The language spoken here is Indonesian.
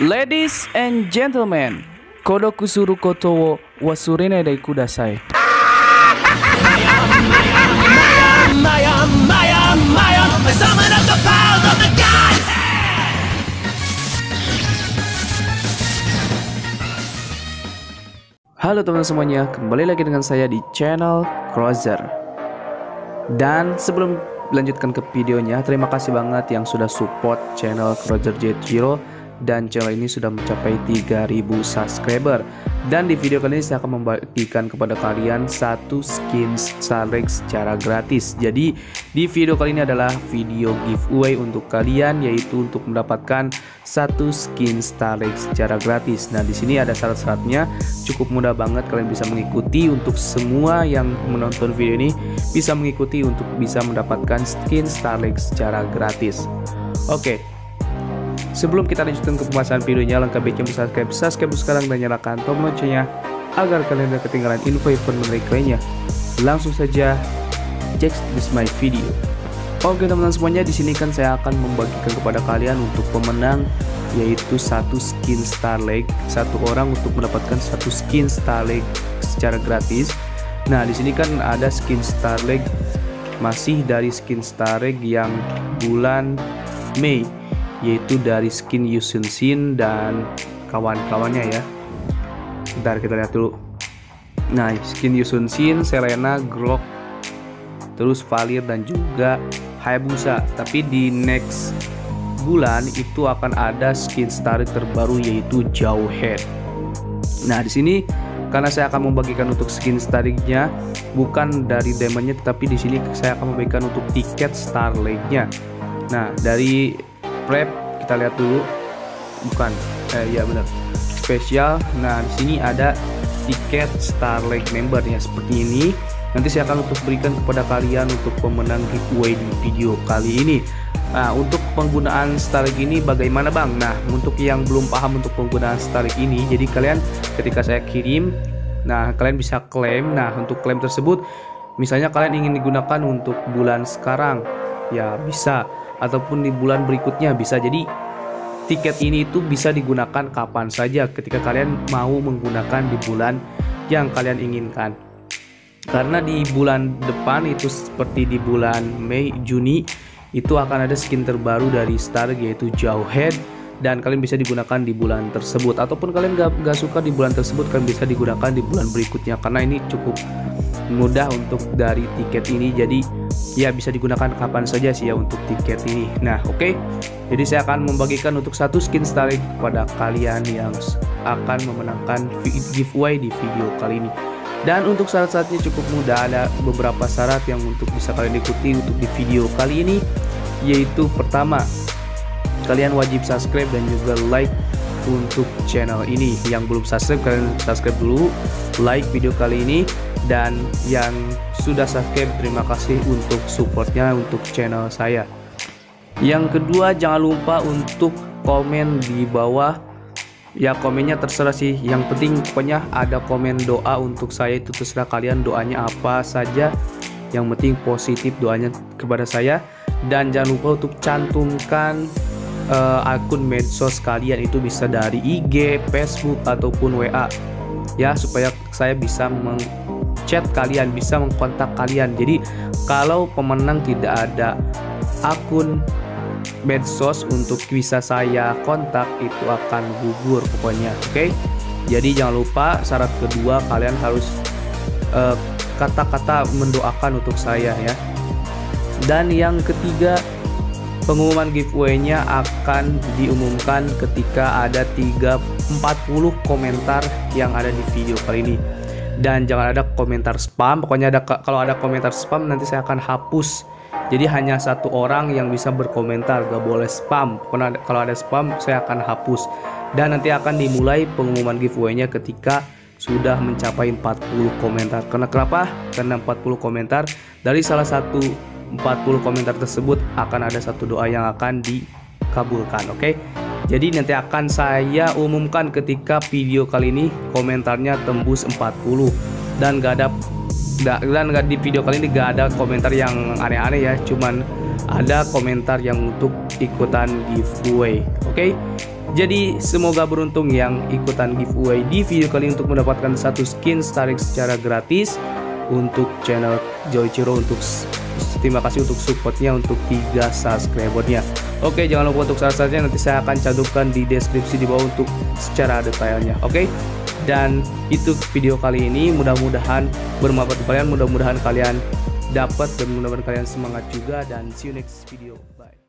Ladies and gentlemen, kodoku suru koto wo wasurene dai kudasai. Halo teman semuanya, kembali lagi dengan saya di channel Crozer. Dan sebelum lanjutkan ke videonya, terima kasih banget yang sudah support channel Crozer Jet Hero dan channel ini sudah mencapai 3000 subscriber. Dan di video kali ini saya akan membagikan kepada kalian satu skin Starlink secara gratis. Jadi di video kali ini adalah video giveaway untuk kalian yaitu untuk mendapatkan satu skin Starlink secara gratis. Nah, di sini ada syarat-syaratnya. Cukup mudah banget kalian bisa mengikuti untuk semua yang menonton video ini bisa mengikuti untuk bisa mendapatkan skin Starlink secara gratis. Oke, Sebelum kita lanjutkan ke pembahasan videonya, langkah baiknya subscribe, subscribe sekarang dan nyalakan tombol loncengnya agar kalian tidak ketinggalan info-info menarik lainnya. Langsung saja, check this my video. Oke teman-teman semuanya, di sini kan saya akan membagikan kepada kalian untuk pemenang yaitu satu skin Star Lake, satu orang untuk mendapatkan satu skin Star Lake secara gratis. Nah, di sini kan ada skin Star Lake masih dari skin Star Lake yang bulan Mei yaitu dari skin Yusun Shin dan kawan-kawannya ya. Bentar kita lihat dulu. Nah skin Yusun Shin, Selena, Grok terus Valir dan juga Hayabusa. Tapi di next bulan itu akan ada skin star terbaru yaitu Jauhead nah di sini karena saya akan membagikan untuk skin stariknya bukan dari diamondnya tetapi di sini saya akan membagikan untuk tiket Starlink-nya nah dari prep kita lihat dulu. Bukan. Eh ya benar. Spesial. Nah di sini ada tiket Starlight member ya seperti ini. Nanti saya akan untuk berikan kepada kalian untuk pemenang giveaway di video kali ini. Nah, untuk penggunaan Starlink ini bagaimana Bang? Nah, untuk yang belum paham untuk penggunaan Starlink ini, jadi kalian ketika saya kirim, nah kalian bisa klaim. Nah, untuk klaim tersebut, misalnya kalian ingin digunakan untuk bulan sekarang, ya bisa ataupun di bulan berikutnya bisa. Jadi tiket ini itu bisa digunakan kapan saja ketika kalian mau menggunakan di bulan yang kalian inginkan. Karena di bulan depan itu seperti di bulan Mei Juni itu akan ada skin terbaru dari Star yaitu Jauhead dan kalian bisa digunakan di bulan tersebut. Ataupun kalian gak, gak suka di bulan tersebut kalian bisa digunakan di bulan berikutnya karena ini cukup mudah untuk dari tiket ini. Jadi ya bisa digunakan kapan saja sih ya untuk tiket ini. Nah oke. Okay. jadi saya akan membagikan untuk satu skin Starlink kepada kalian yang akan memenangkan giveaway di video kali ini. Dan untuk syarat-syaratnya cukup mudah. Ada beberapa syarat yang untuk bisa kalian ikuti untuk di video kali ini. Yaitu pertama kalian wajib subscribe dan juga like untuk channel ini. Yang belum subscribe kalian subscribe dulu. Like video kali ini dan yang sudah subscribe terima kasih untuk supportnya untuk channel saya. Yang kedua jangan lupa untuk komen di bawah. Ya komennya terserah sih. Yang penting pokoknya ada komen doa untuk saya itu terserah kalian doanya apa saja. Yang penting positif doanya kepada saya. Dan jangan lupa untuk cantumkan uh, akun medsos kalian. Itu bisa dari IG, Facebook ataupun WA ya supaya saya bisa mengchat kalian, bisa mengkontak kalian. Jadi kalau pemenang tidak ada akun medsos untuk bisa saya kontak itu akan gugur pokoknya, oke? Okay? Jadi jangan lupa syarat kedua kalian harus uh, kata-kata mendoakan untuk saya ya. Dan yang ketiga Pengumuman giveaway-nya akan diumumkan ketika ada 340 komentar yang ada di video kali ini. Dan jangan ada komentar spam, pokoknya ada kalau ada komentar spam nanti saya akan hapus. Jadi hanya satu orang yang bisa berkomentar, gak boleh spam. Kalau ada spam saya akan hapus. Dan nanti akan dimulai pengumuman giveaway-nya ketika sudah mencapai 40 komentar. Karena kenapa? Karena 40 komentar dari salah satu 40 komentar tersebut akan ada satu doa yang akan dikabulkan oke okay? Jadi nanti akan saya umumkan ketika video kali ini komentarnya tembus 40 dan gak ada dan gak di video kali ini gak ada komentar yang aneh-aneh ya cuman ada komentar yang untuk ikutan giveaway oke okay? Jadi semoga beruntung yang ikutan giveaway di video kali ini untuk mendapatkan satu skin Starik secara gratis untuk channel Joy Chiro untuk terima kasih untuk supportnya untuk tiga subscribernya. Oke jangan lupa untuk salah satunya nanti saya akan cantumkan di deskripsi di bawah untuk secara detailnya. Oke? Dan itu video kali ini. Mudah-mudahan bermanfaat kalian. Mudah-mudahan kalian dapat dan mudah-mudahan kalian semangat juga. Dan see you next video. Bye